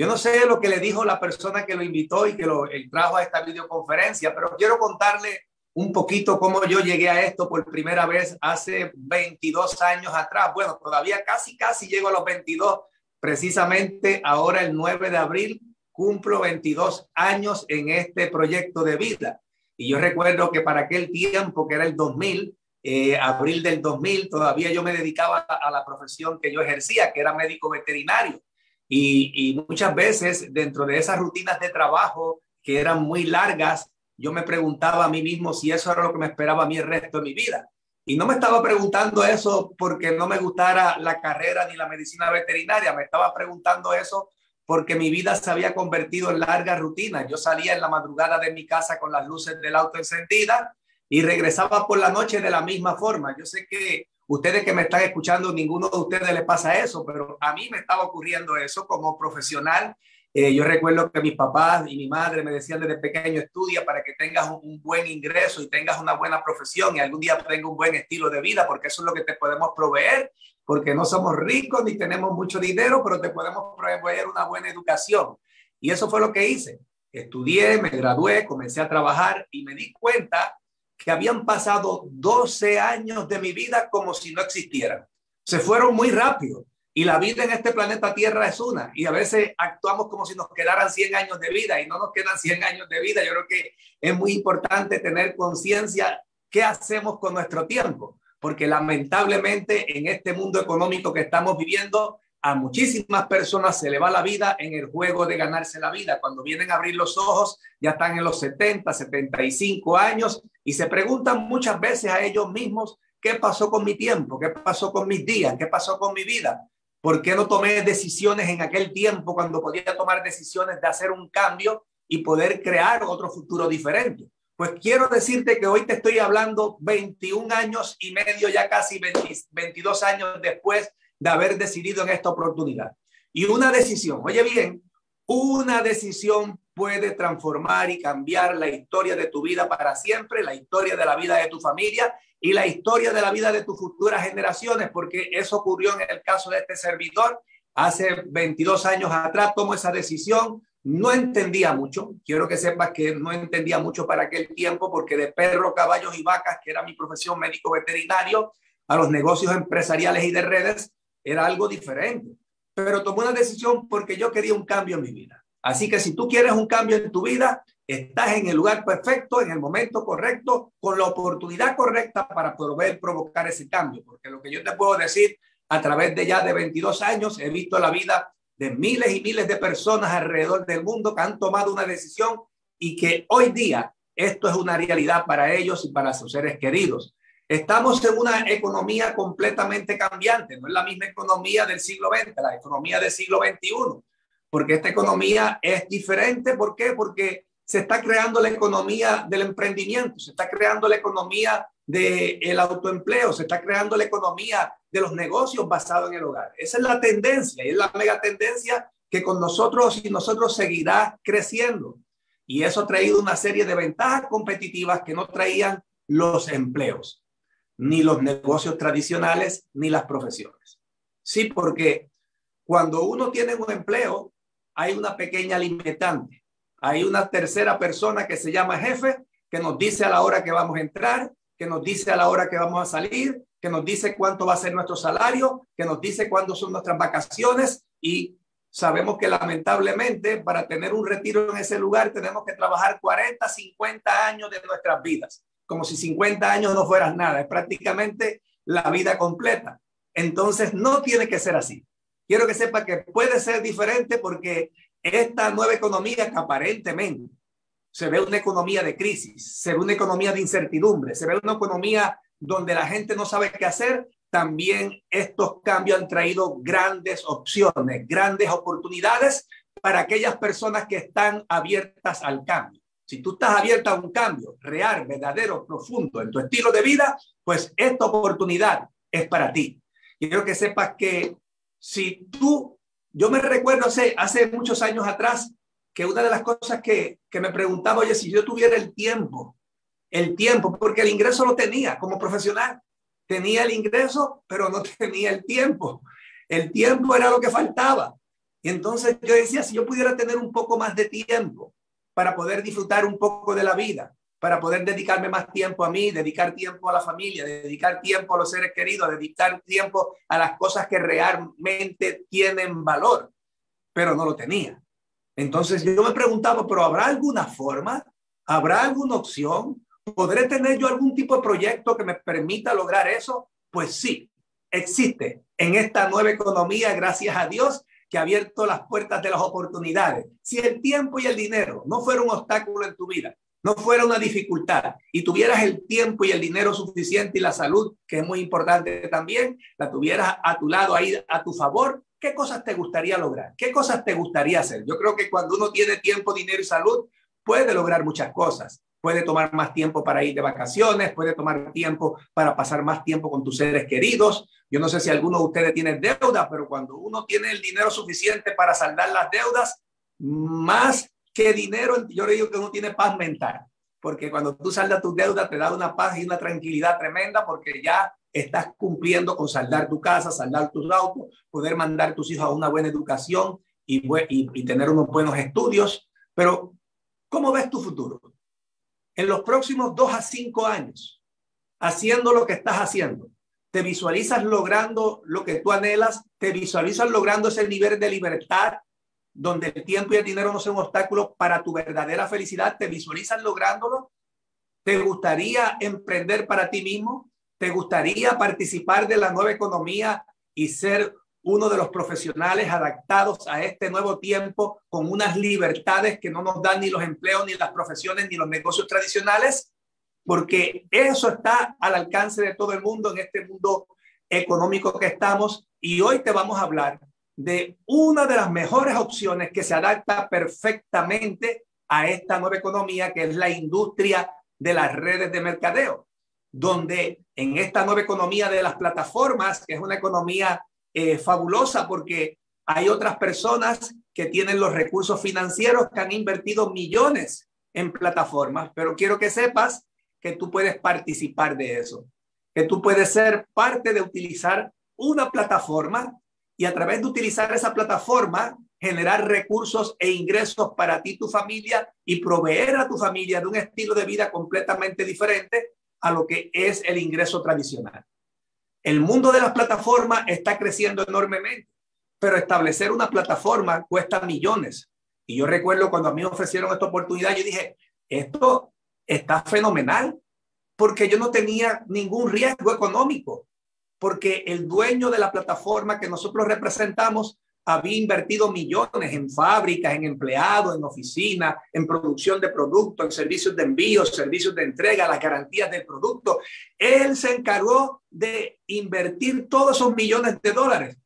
Yo no sé lo que le dijo la persona que lo invitó y que lo trajo a esta videoconferencia, pero quiero contarle un poquito cómo yo llegué a esto por primera vez hace 22 años atrás. Bueno, todavía casi, casi llego a los 22. Precisamente ahora el 9 de abril cumplo 22 años en este proyecto de vida. Y yo recuerdo que para aquel tiempo, que era el 2000, eh, abril del 2000, todavía yo me dedicaba a la profesión que yo ejercía, que era médico veterinario. Y, muchas veces dentro de esas rutinas de trabajo que eran muy largas, yo me preguntaba a mí mismo si eso era lo que me esperaba a mí el resto de mi vida. Y no me estaba preguntando eso porque no me gustara la carrera ni la medicina veterinaria, me estaba preguntando eso porque mi vida se había convertido en larga rutina. Yo salía en la madrugada de mi casa con las luces del auto encendidas y regresaba por la noche de la misma forma. Yo sé que ustedes que me están escuchando, ninguno de ustedes le pasa eso, pero a mí me estaba ocurriendo eso como profesional. Eh, yo recuerdo que mis papás y mi madre me decían desde pequeño, estudia para que tengas un, un, buen ingreso y tengas una buena profesión y algún día tengas un buen estilo de vida, porque eso es lo que te podemos proveer porque no somos ricos ni tenemos mucho dinero, pero te podemos proveer una buena educación. Y eso fue lo que hice. Estudié, me gradué, comencé a trabajar y me di cuenta que habían pasado 12 años de mi vida como si no existieran. Se fueron muy rápido. Y la vida en este planeta Tierra es una. Y a veces actuamos como si nos quedaran 100 años de vida y no nos quedan 100 años de vida. Yo creo que es muy importante tener conciencia qué hacemos con nuestro tiempo porque lamentablemente en este mundo económico que estamos viviendo, a muchísimas personas se le va la vida en el juego de ganarse la vida. Cuando vienen a abrir los ojos, ya están en los 70, 75 años y se preguntan muchas veces a ellos mismos, ¿qué pasó con mi tiempo? ¿Qué pasó con mis días? ¿Qué pasó con mi vida? ¿Por qué no tomé decisiones en aquel tiempo cuando podía tomar decisiones de hacer un cambio y poder crear otro futuro diferente? Pues quiero decirte que hoy te estoy hablando 21 años y medio, ya casi 22 años después de haber decidido en esta oportunidad. Y una decisión, oye bien, una decisión puede transformar y cambiar la historia de tu vida para siempre, la historia de la vida de tu familia y la historia de la vida de tus futuras generaciones, porque eso ocurrió en el caso de este servidor. Hace 22 años atrás tomó esa decisión, no entendía mucho, quiero que sepas que no entendía mucho para aquel tiempo porque de perro, caballos y vacas, que era mi profesión médico veterinario, a los negocios empresariales y de redes, era algo diferente. Pero tomé una decisión porque yo quería un cambio en mi vida. Así que si tú quieres un cambio en tu vida, estás en el lugar perfecto, en el momento correcto, con la oportunidad correcta para poder provocar ese cambio. Porque lo que yo te puedo decir, a través de ya de 22 años, he visto la vida de miles y miles de personas alrededor del mundo que han tomado una decisión y que hoy día esto es una realidad para ellos y para sus seres queridos. Estamos en una economía completamente cambiante, no es la misma economía del siglo XX, la economía del siglo XXI, porque esta economía es diferente. ¿Por qué? Porque se está creando la economía del emprendimiento, se está creando la economía del autoempleo, se está creando la economía de los negocios basados en el hogar. Esa es la tendencia y es la mega tendencia que con nosotros y nosotros seguirá creciendo. Y eso ha traído una serie de ventajas competitivas que no traían los empleos, ni los negocios tradicionales, ni las profesiones. Sí, porque cuando uno tiene un empleo, hay una pequeña limitante. Hay una tercera persona que se llama jefe, que nos dice a la hora que vamos a entrar, que nos dice a la hora que vamos a salir, que nos dice cuánto va a ser nuestro salario, que nos dice cuándo son nuestras vacaciones y sabemos que lamentablemente para tener un retiro en ese lugar tenemos que trabajar 40, 50 años de nuestras vidas, como si 50 años no fueran nada, es prácticamente la vida completa. Entonces no tiene que ser así. Quiero que sepa que puede ser diferente porque esta nueva economía que aparentemente se ve una economía de crisis, se ve una economía de incertidumbre, se ve una economía donde la gente no sabe qué hacer, también estos cambios han traído grandes opciones, grandes oportunidades para aquellas personas que están abiertas al cambio. Si tú estás abierta a un cambio real, verdadero, profundo en tu estilo de vida, pues esta oportunidad es para ti. Quiero que sepas que si tú, yo me recuerdo hace, hace muchos años atrás, que una de las cosas que, que me preguntaba, oye, si yo tuviera el tiempo, el tiempo, porque el ingreso lo tenía como profesional, tenía el ingreso, pero no tenía el tiempo. El tiempo era lo que faltaba. Y entonces yo decía, si yo pudiera tener un poco más de tiempo para poder disfrutar un poco de la vida, para poder dedicarme más tiempo a mí, dedicar tiempo a la familia, dedicar tiempo a los seres queridos, dedicar tiempo a las cosas que realmente tienen valor, pero no lo tenía. Entonces yo me preguntaba, pero ¿habrá alguna forma? ¿Habrá alguna opción? ¿Podré tener yo algún tipo de proyecto que me permita lograr eso? Pues sí, existe en esta nueva economía, gracias a Dios, que ha abierto las puertas de las oportunidades. Si el tiempo y el dinero no fueran un obstáculo en tu vida, no fuera una dificultad y tuvieras el tiempo y el dinero suficiente y la salud, que es muy importante también, la tuvieras a tu lado ahí a tu favor, ¿qué cosas te gustaría lograr? ¿Qué cosas te gustaría hacer? Yo creo que cuando uno tiene tiempo, dinero y salud, puede lograr muchas cosas. Puede tomar más tiempo para ir de vacaciones, puede tomar tiempo para pasar más tiempo con tus seres queridos. Yo no sé si alguno de ustedes tiene deuda, pero cuando uno tiene el dinero suficiente para saldar las deudas, más que dinero, yo le digo que uno tiene paz mental, porque cuando tú saldas tus deudas te da una paz y una tranquilidad tremenda porque ya estás cumpliendo con saldar tu casa, saldar tus autos, poder mandar tus hijos a una buena educación y, y, tener unos buenos estudios. Pero, ¿cómo ves tu futuro? En los próximos dos a cinco años, haciendo lo que estás haciendo, ¿te visualizas logrando lo que tú anhelas? ¿Te visualizas logrando ese nivel de libertad donde el tiempo y el dinero no son obstáculos para tu verdadera felicidad? ¿Te visualizas lográndolo? ¿Te gustaría emprender para ti mismo? ¿Te gustaría participar de la nueva economía y ser uno de los profesionales adaptados a este nuevo tiempo con unas libertades que no nos dan ni los empleos, ni las profesiones, ni los negocios tradicionales? Porque eso está al alcance de todo el mundo en este mundo económico que estamos. Y hoy te vamos a hablar de una de las mejores opciones que se adapta perfectamente a esta nueva economía, que es la industria de las redes de mercadeo donde en esta nueva economía de las plataformas, que es una economía eh, fabulosa porque hay otras personas que tienen los recursos financieros que han invertido millones en plataformas, pero quiero que sepas que tú puedes participar de eso, que tú puedes ser parte de utilizar una plataforma y a través de utilizar esa plataforma generar recursos e ingresos para ti, tu familia y proveer a tu familia de un estilo de vida completamente diferente a lo que es el ingreso tradicional. El mundo de las plataformas está creciendo enormemente, pero establecer una plataforma cuesta millones. Y yo recuerdo cuando a mí me ofrecieron esta oportunidad, yo dije, esto está fenomenal, porque yo no tenía ningún riesgo económico, porque el dueño de la plataforma que nosotros representamos había invertido millones en fábricas, en empleados, en oficinas, en producción de productos, en servicios de envío, servicios de entrega, las garantías del producto. Él se encargó de invertir todos esos millones de dólares,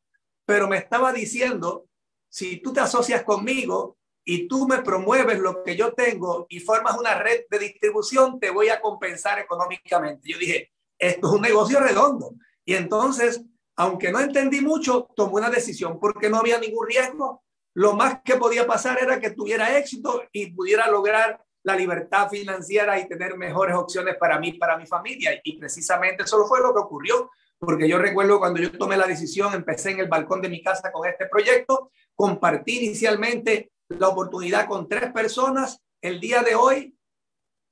pero me estaba diciendo, si tú te asocias conmigo y tú me promueves lo que yo tengo y formas una red de distribución, te voy a compensar económicamente. Yo dije, esto es un negocio redondo. Y entonces aunque no entendí mucho, tomé una decisión porque no había ningún riesgo. Lo más que podía pasar era que tuviera éxito y pudiera lograr la libertad financiera y tener mejores opciones para mí, para mi familia. Y precisamente eso fue lo que ocurrió, porque yo recuerdo cuando yo tomé la decisión, empecé en el balcón de mi casa con este proyecto, compartí inicialmente la oportunidad con tres personas. El día de hoy,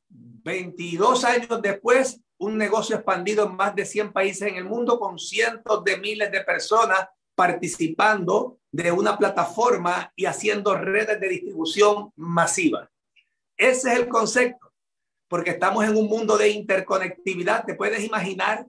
22 años después, un negocio expandido en más de 100 países en el mundo con cientos de miles de personas participando de una plataforma y haciendo redes de distribución masiva. Ese es el concepto, porque estamos en un mundo de interconectividad. ¿Te puedes imaginar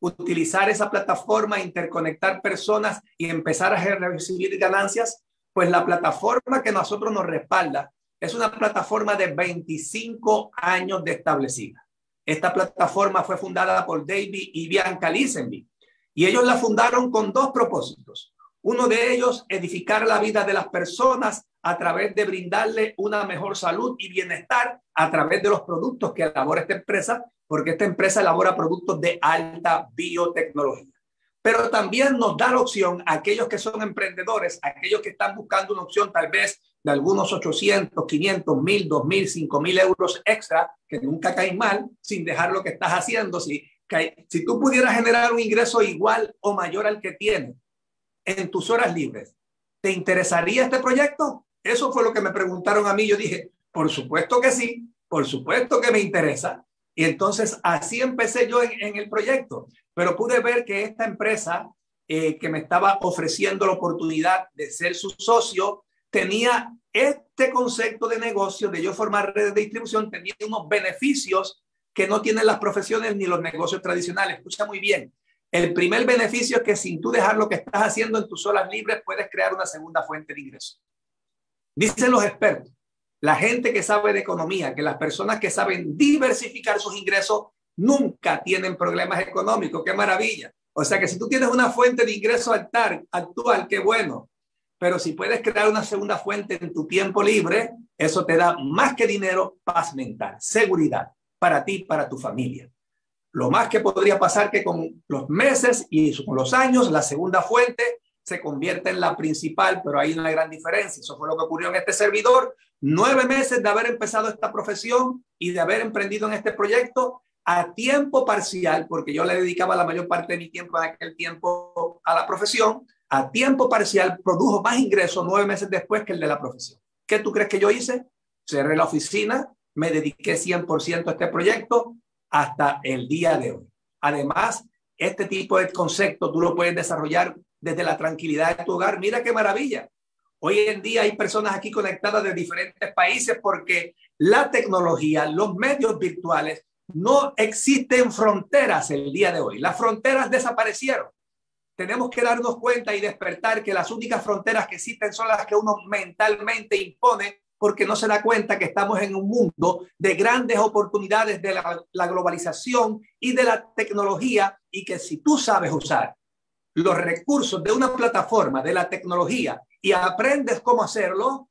utilizar esa plataforma, interconectar personas y empezar a recibir ganancias? Pues la plataforma que nosotros nos respalda es una plataforma de 25 años de establecida. Esta plataforma fue fundada por David y Bianca Lisenby y ellos la fundaron con dos propósitos. Uno de ellos, edificar la vida de las personas a través de brindarle una mejor salud y bienestar a través de los productos que elabora esta empresa, porque esta empresa elabora productos de alta biotecnología. Pero también nos da la opción a aquellos que son emprendedores, a aquellos que están buscando una opción tal vez de algunos 800, 500, 1000, 2000, 5000 euros extra, que nunca caen mal, sin dejar lo que estás haciendo. Si, si tú pudieras generar un ingreso igual o mayor al que tienes en tus horas libres, ¿te interesaría este proyecto? Eso fue lo que me preguntaron a mí. Yo dije, por supuesto que sí, por supuesto que me interesa. Y entonces así empecé yo en, el proyecto, pero pude ver que esta empresa eh, que me estaba ofreciendo la oportunidad de ser su socio tenía este concepto de negocio, de yo formar redes de distribución, tenía unos beneficios que no tienen las profesiones ni los negocios tradicionales. Escucha muy bien. El primer beneficio es que sin tú dejar lo que estás haciendo en tus horas libres, puedes crear una segunda fuente de ingreso. Dicen los expertos la gente que sabe de economía, que las personas que saben diversificar sus ingresos nunca tienen problemas económicos. ¡Qué maravilla! O sea que si tú tienes una fuente de ingreso actual, qué bueno. Pero si puedes crear una segunda fuente en tu tiempo libre, eso te da más que dinero, paz mental, seguridad para ti, para tu familia. Lo más que podría pasar que con los meses y con los años, la segunda fuente se convierte en la principal, pero hay una gran diferencia. Eso fue lo que ocurrió en este servidor. Nueve meses de haber empezado esta profesión y de haber emprendido en este proyecto a tiempo parcial, porque yo le dedicaba la mayor parte de mi tiempo en aquel tiempo a la profesión, a tiempo parcial produjo más ingresos nueve meses después que el de la profesión. ¿Qué tú crees que yo hice? Cerré la oficina, me dediqué 100% a este proyecto hasta el día de hoy. Además, este tipo de concepto tú lo puedes desarrollar desde la tranquilidad de tu hogar. Mira qué maravilla. Hoy en día hay personas aquí conectadas de diferentes países porque la tecnología, los medios virtuales, no existen fronteras el día de hoy. Las fronteras desaparecieron. Tenemos que darnos cuenta y despertar que las únicas fronteras que existen son las que uno mentalmente impone porque no se da cuenta que estamos en un mundo de grandes oportunidades de la, la globalización y de la tecnología y que si tú sabes usar los recursos de una plataforma, de la tecnología, y aprendes cómo hacerlo,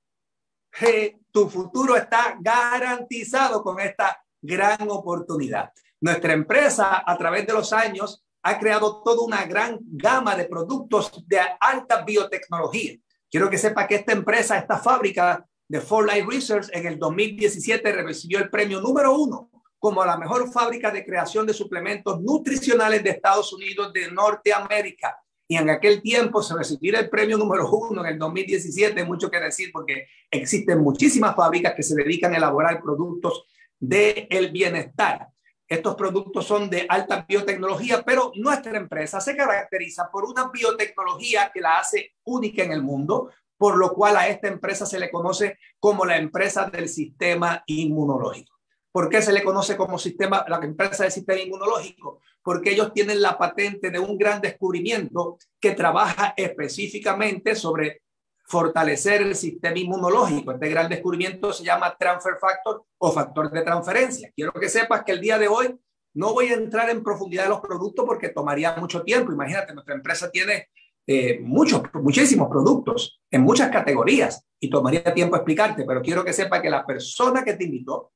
tu futuro está garantizado con esta gran oportunidad. Nuestra empresa, a través de los años, ha creado toda una gran gama de productos de alta biotecnología. Quiero que sepa que esta empresa, esta fábrica de For Life Research, en el 2017 recibió el premio número uno como la mejor fábrica de creación de suplementos nutricionales de Estados Unidos de Norteamérica. Y en aquel tiempo se recibió el premio número uno en el 2017, mucho que decir porque existen muchísimas fábricas que se dedican a elaborar productos del el bienestar. Estos productos son de alta biotecnología, pero nuestra empresa se caracteriza por una biotecnología que la hace única en el mundo, por lo cual a esta empresa se le conoce como la empresa del sistema inmunológico. ¿Por qué se le conoce como sistema, la empresa del sistema inmunológico? Porque ellos tienen la patente de un gran descubrimiento que trabaja específicamente sobre fortalecer el sistema inmunológico. Este gran descubrimiento se llama transfer factor o factor de transferencia. Quiero que sepas que el día de hoy no voy a entrar en profundidad de los productos porque tomaría mucho tiempo. Imagínate, nuestra empresa tiene eh, muchos, muchísimos productos en muchas categorías y tomaría tiempo explicarte, pero quiero que sepa que la persona que te invitó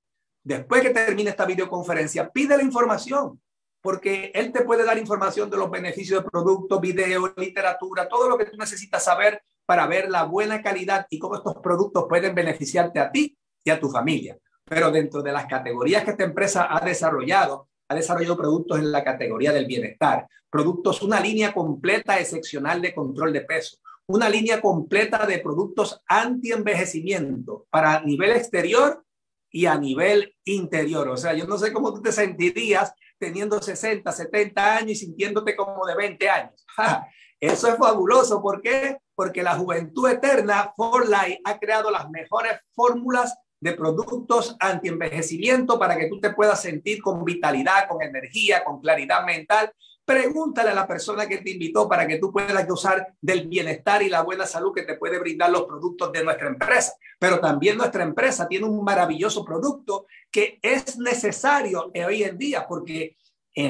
después que termine esta videoconferencia, pide la información, porque él te puede dar información de los beneficios de productos, video, literatura, todo lo que tú necesitas saber para ver la buena calidad y cómo estos productos pueden beneficiarte a ti y a tu familia. Pero dentro de las categorías que esta empresa ha desarrollado, ha desarrollado productos en la categoría del bienestar, productos, una línea completa excepcional de control de peso, una línea completa de productos anti-envejecimiento para nivel exterior y a nivel interior. O sea, yo no sé cómo tú te sentirías teniendo 60, 70 años y sintiéndote como de 20 años. Eso es fabuloso. ¿Por qué? Porque la juventud eterna, For Life, ha creado las mejores fórmulas de productos anti-envejecimiento para que tú te puedas sentir con vitalidad, con energía, con claridad mental Pregúntale a la persona que te invitó para que tú puedas gozar del bienestar y la buena salud que te puede brindar los productos de nuestra empresa. Pero también nuestra empresa tiene un maravilloso producto que es necesario hoy en día porque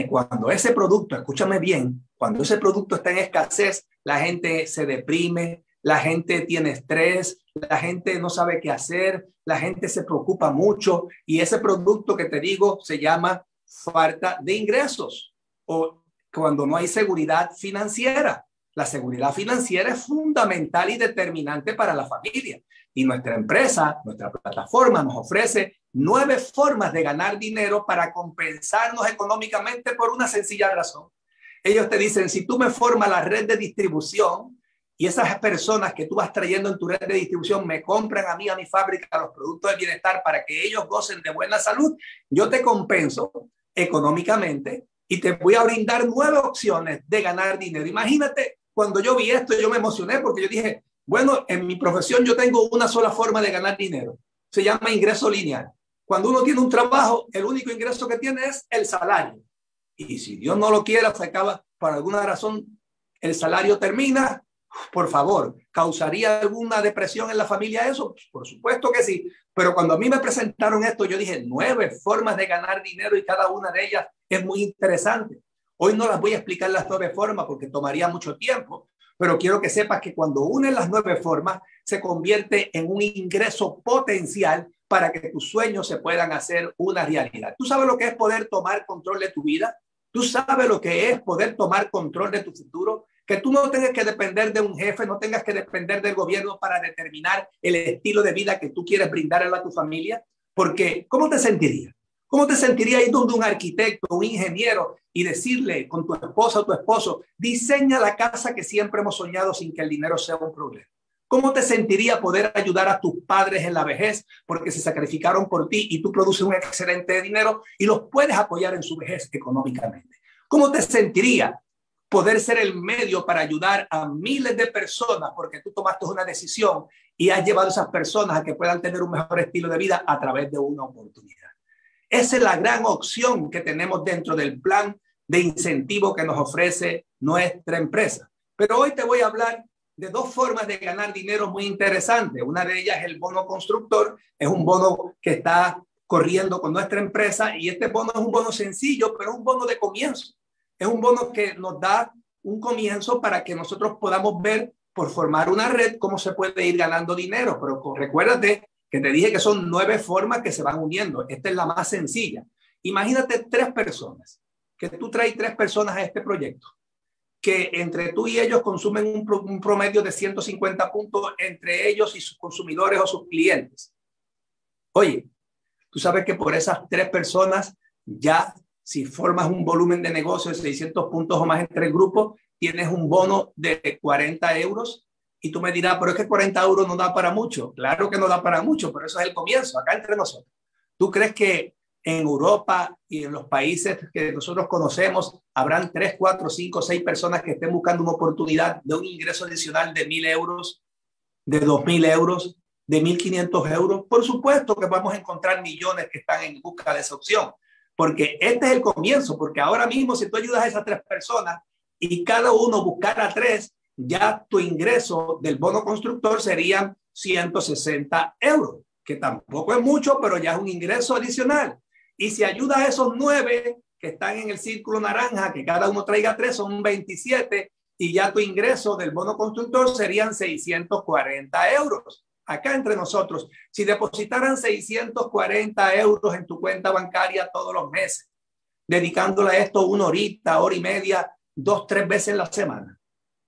cuando ese producto, escúchame bien, cuando ese producto está en escasez, la gente se deprime, la gente tiene estrés, la gente no sabe qué hacer, la gente se preocupa mucho y ese producto que te digo se llama falta de ingresos o cuando no hay seguridad financiera. La seguridad financiera es fundamental y determinante para la familia. Y nuestra empresa, nuestra plataforma nos ofrece nueve formas de ganar dinero para compensarnos económicamente por una sencilla razón. Ellos te dicen, si tú me formas la red de distribución, y esas personas que tú vas trayendo en tu red de distribución me compran a mí, a mi fábrica, los productos de bienestar para que ellos gocen de buena salud, yo te compenso económicamente y te voy a brindar nueve opciones de ganar dinero. Imagínate, cuando yo vi esto, yo me emocioné porque yo dije, bueno, en mi profesión yo tengo una sola forma de ganar dinero. Se llama ingreso lineal. Cuando uno tiene un trabajo, el único ingreso que tiene es el salario. Y si Dios no lo quiera, se acaba, por alguna razón, el salario termina, por favor, ¿causaría alguna depresión en la familia eso? Por supuesto que sí. Pero cuando a mí me presentaron esto, yo dije nueve formas de ganar dinero y cada una de ellas es muy interesante. Hoy no las voy a explicar las nueve formas porque tomaría mucho tiempo, pero quiero que sepas que cuando unes las nueve formas se convierte en un ingreso potencial para que tus sueños se puedan hacer una realidad. ¿Tú sabes lo que es poder tomar control de tu vida? ¿Tú sabes lo que es poder tomar control de tu futuro? que tú no tengas que depender de un jefe, no tengas que depender del gobierno para determinar el estilo de vida que tú quieres brindarle a tu familia. Porque, ¿cómo te sentirías? ¿Cómo te sentirías ir donde un arquitecto, un ingeniero y decirle con tu esposa o tu esposo, diseña la casa que siempre hemos soñado sin que el dinero sea un problema? ¿Cómo te sentiría poder ayudar a tus padres en la vejez porque se sacrificaron por ti y tú produces un excelente dinero y los puedes apoyar en su vejez económicamente? ¿Cómo te sentiría poder ser el medio para ayudar a miles de personas porque tú tomaste una decisión y has llevado a esas personas a que puedan tener un mejor estilo de vida a través de una oportunidad. Esa es la gran opción que tenemos dentro del plan de incentivo que nos ofrece nuestra empresa. Pero hoy te voy a hablar de dos formas de ganar dinero muy interesantes. Una de ellas es el bono constructor, es un bono que está corriendo con nuestra empresa y este bono es un bono sencillo, pero un bono de comienzo es un bono que nos da un comienzo para que nosotros podamos ver por formar una red cómo se puede ir ganando dinero. Pero recuérdate que te dije que son nueve formas que se van uniendo. Esta es la más sencilla. Imagínate tres personas, que tú traes tres personas a este proyecto, que entre tú y ellos consumen un, promedio de 150 puntos entre ellos y sus consumidores o sus clientes. Oye, tú sabes que por esas tres personas ya si formas un volumen de negocio de 600 puntos o más entre el grupo, tienes un bono de 40 euros y tú me dirás, pero es que 40 euros no da para mucho. Claro que no da para mucho, pero eso es el comienzo, acá entre nosotros. ¿Tú crees que en Europa y en los países que nosotros conocemos habrán 3, 4, 5, 6 personas que estén buscando una oportunidad de un ingreso adicional de 1.000 euros, de 2.000 euros, de 1.500 euros? Por supuesto que vamos a encontrar millones que están en busca de esa opción porque este es el comienzo, porque ahora mismo si tú ayudas a esas tres personas y cada uno buscara tres, ya tu ingreso del bono constructor serían 160 euros, que tampoco es mucho, pero ya es un ingreso adicional. Y si ayudas a esos nueve que están en el círculo naranja, que cada uno traiga tres, son 27, y ya tu ingreso del bono constructor serían 640 euros acá entre nosotros, si depositaran 640 euros en tu cuenta bancaria todos los meses, dedicándole a esto una horita, hora y media, dos, tres veces en la semana,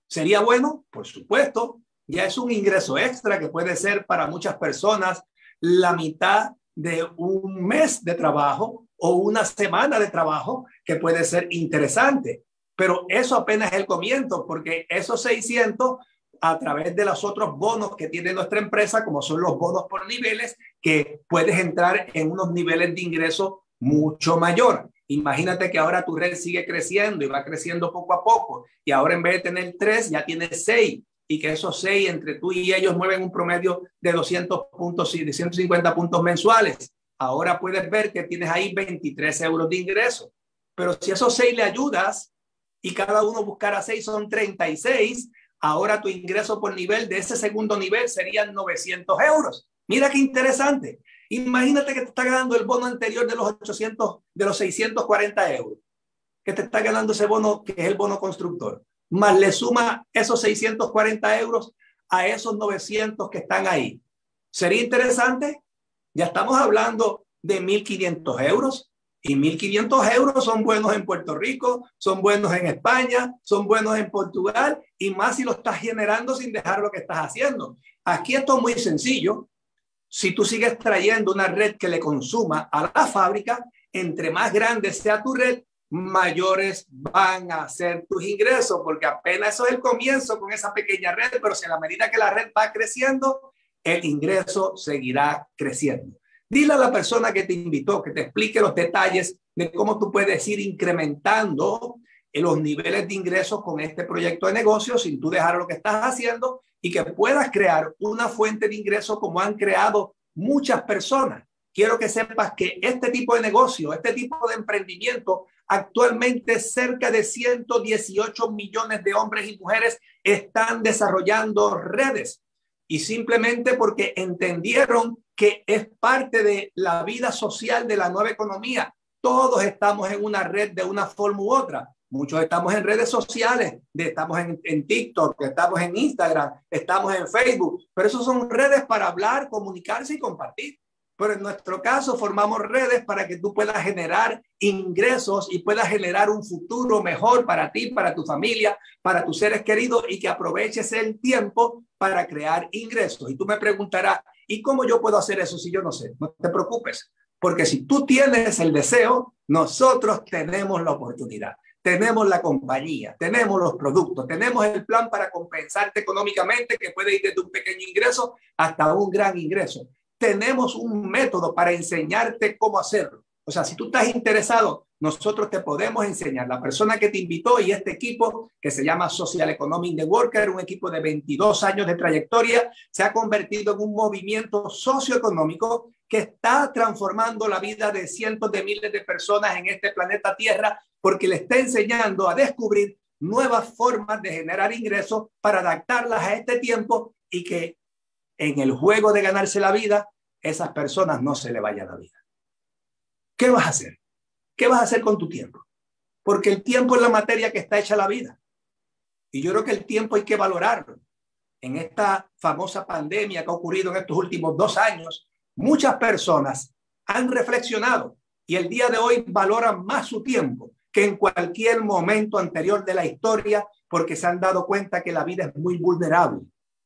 ¿sería bueno? Por supuesto, ya es un ingreso extra que puede ser para muchas personas la mitad de un mes de trabajo o una semana de trabajo que puede ser interesante. Pero eso apenas es el comienzo, porque esos 600 a través de los otros bonos que tiene nuestra empresa, como son los bonos por niveles, que puedes entrar en unos niveles de ingreso mucho mayor. Imagínate que ahora tu red sigue creciendo y va creciendo poco a poco y ahora en vez de tener tres ya tienes seis y que esos seis entre tú y ellos mueven un promedio de 200 puntos y de 150 puntos mensuales. Ahora puedes ver que tienes ahí 23 euros de ingreso. Pero si esos seis le ayudas y cada uno buscara seis son 36, Ahora tu ingreso por nivel de ese segundo nivel serían 900 euros. Mira qué interesante. Imagínate que te está ganando el bono anterior de los 800, de los 640 euros, que te está ganando ese bono que es el bono constructor. Más le suma esos 640 euros a esos 900 que están ahí. ¿Sería interesante? Ya estamos hablando de 1.500 euros. Y 1.500 euros son buenos en Puerto Rico, son buenos en España, son buenos en Portugal y más si lo estás generando sin dejar lo que estás haciendo. Aquí esto es muy sencillo. Si tú sigues trayendo una red que le consuma a la fábrica, entre más grande sea tu red, mayores van a ser tus ingresos, porque apenas eso es el comienzo con esa pequeña red, pero si a la medida que la red va creciendo, el ingreso seguirá creciendo. Dile a la persona que te invitó que te explique los detalles de cómo tú puedes ir incrementando los niveles de ingresos con este proyecto de negocio sin tú dejar lo que estás haciendo y que puedas crear una fuente de ingresos como han creado muchas personas. Quiero que sepas que este tipo de negocio, este tipo de emprendimiento, actualmente cerca de 118 millones de hombres y mujeres están desarrollando redes y simplemente porque entendieron que es parte de la vida social de la nueva economía. Todos estamos en una red de una forma u otra. Muchos estamos en redes sociales, estamos en, en, TikTok, estamos en Instagram, estamos en Facebook, pero esos son redes para hablar, comunicarse y compartir. Pero en nuestro caso formamos redes para que tú puedas generar ingresos y puedas generar un futuro mejor para ti, para tu familia, para tus seres queridos y que aproveches el tiempo para crear ingresos. Y tú me preguntarás, ¿y cómo yo puedo hacer eso si yo no sé? No te preocupes, porque si tú tienes el deseo, nosotros tenemos la oportunidad tenemos la compañía, tenemos los productos, tenemos el plan para compensarte económicamente que puede ir desde un pequeño ingreso hasta un gran ingreso. Tenemos un método para enseñarte cómo hacerlo. O sea, si tú estás interesado, nosotros te podemos enseñar. La persona que te invitó y este equipo que se llama Social Economic Networker, un equipo de 22 años de trayectoria, se ha convertido en un movimiento socioeconómico que está transformando la vida de cientos de miles de personas en este planeta Tierra porque le está enseñando a descubrir nuevas formas de generar ingresos para adaptarlas a este tiempo y que en el juego de ganarse la vida, esas personas no se le vaya la vida. ¿Qué vas a hacer? ¿Qué vas a hacer con tu tiempo? Porque el tiempo es la materia que está hecha la vida. Y yo creo que el tiempo hay que valorarlo. En esta famosa pandemia que ha ocurrido en estos últimos dos años, muchas personas han reflexionado y el día de hoy valoran más su tiempo que en cualquier momento anterior de la historia porque se han dado cuenta que la vida es muy vulnerable,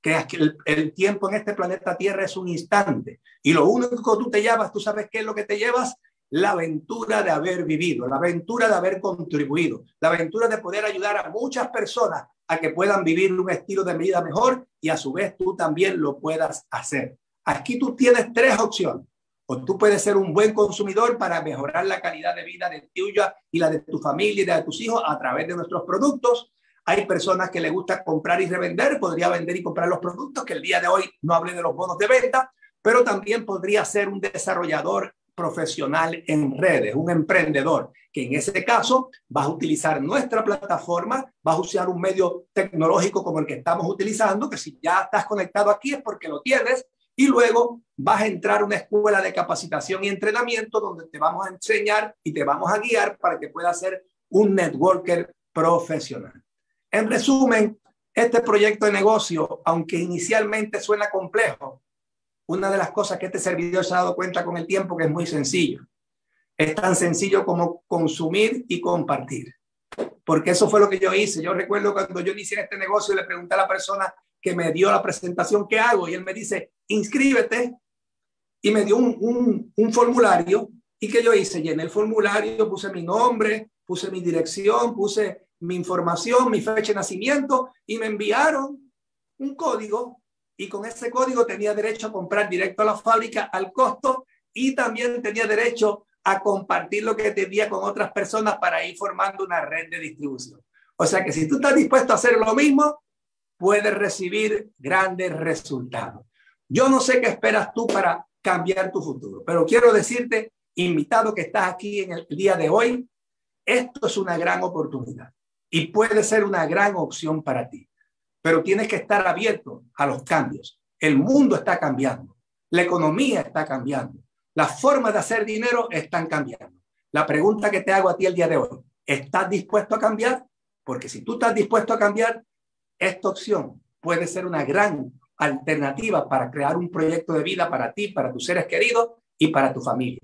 que el, el tiempo en este planeta Tierra es un instante y lo único que tú te llevas, tú sabes qué es lo que te llevas, la aventura de haber vivido, la aventura de haber contribuido, la aventura de poder ayudar a muchas personas a que puedan vivir un estilo de vida mejor y a su vez tú también lo puedas hacer. Aquí tú tienes tres opciones. O tú puedes ser un buen consumidor para mejorar la calidad de vida de tuya y la de tu familia y de tus hijos a través de nuestros productos. Hay personas que les gusta comprar y revender, podría vender y comprar los productos, que el día de hoy no hablé de los bonos de venta, pero también podría ser un desarrollador profesional en redes, un emprendedor, que en ese caso vas a utilizar nuestra plataforma, vas a usar un medio tecnológico como el que estamos utilizando, que si ya estás conectado aquí es porque lo tienes, y luego vas a entrar a una escuela de capacitación y entrenamiento donde te vamos a enseñar y te vamos a guiar para que puedas ser un networker profesional. En resumen, este proyecto de negocio, aunque inicialmente suena complejo, una de las cosas que este servidor se ha dado cuenta con el tiempo que es muy sencillo. Es tan sencillo como consumir y compartir. Porque eso fue lo que yo hice. Yo recuerdo cuando yo inicié este negocio le pregunté a la persona que me dio la presentación que hago y él me dice, inscríbete. Y me dio un, un, formulario. ¿Y que yo hice? Llené el formulario, puse mi nombre, puse mi dirección, puse mi información, mi fecha de nacimiento y me enviaron un código y con ese código tenía derecho a comprar directo a la fábrica al costo y también tenía derecho a compartir lo que tenía con otras personas para ir formando una red de distribución. O sea que si tú estás dispuesto a hacer lo mismo, puedes recibir grandes resultados. Yo no sé qué esperas tú para cambiar tu futuro, pero quiero decirte, invitado que estás aquí en el día de hoy, esto es una gran oportunidad y puede ser una gran opción para ti pero tienes que estar abierto a los cambios. El mundo está cambiando, la economía está cambiando, las formas de hacer dinero están cambiando. La pregunta que te hago a ti el día de hoy, ¿estás dispuesto a cambiar? Porque si tú estás dispuesto a cambiar, esta opción puede ser una gran alternativa para crear un proyecto de vida para ti, para tus seres queridos y para tu familia.